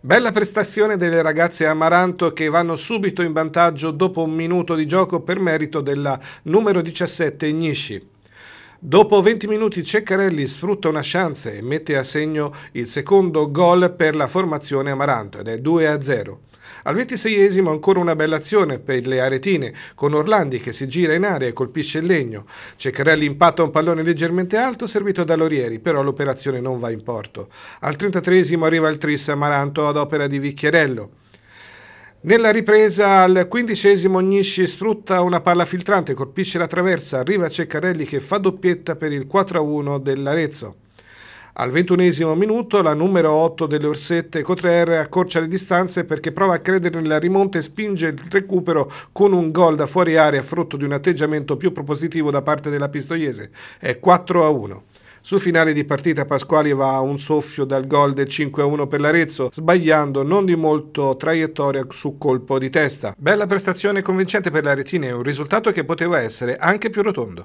Bella prestazione delle ragazze Amaranto che vanno subito in vantaggio dopo un minuto di gioco per merito della numero 17 Ignisci. Dopo 20 minuti Ceccarelli sfrutta una chance e mette a segno il secondo gol per la formazione Amaranto ed è 2 a 0. Al ventiseiesimo ancora una bella azione per le aretine, con Orlandi che si gira in area e colpisce il legno. Ceccarelli impatta un pallone leggermente alto servito da Lorieri, però l'operazione non va in porto. Al trentatreesimo arriva il tris Amaranto ad opera di Vicchiarello. Nella ripresa al quindicesimo Nisci sfrutta una palla filtrante, colpisce la traversa, arriva Ceccarelli che fa doppietta per il 4-1 dell'Arezzo. Al ventunesimo minuto la numero 8 delle Orsette Cotrer accorcia le distanze perché prova a credere nella rimonta e spinge il recupero con un gol da fuori area frutto di un atteggiamento più propositivo da parte della pistoiese. È 4 a 1. Sul finale di partita Pasquali va a un soffio dal gol del 5-1 per l'Arezzo, sbagliando non di molto traiettoria su colpo di testa. Bella prestazione convincente per l'Aretine e un risultato che poteva essere anche più rotondo.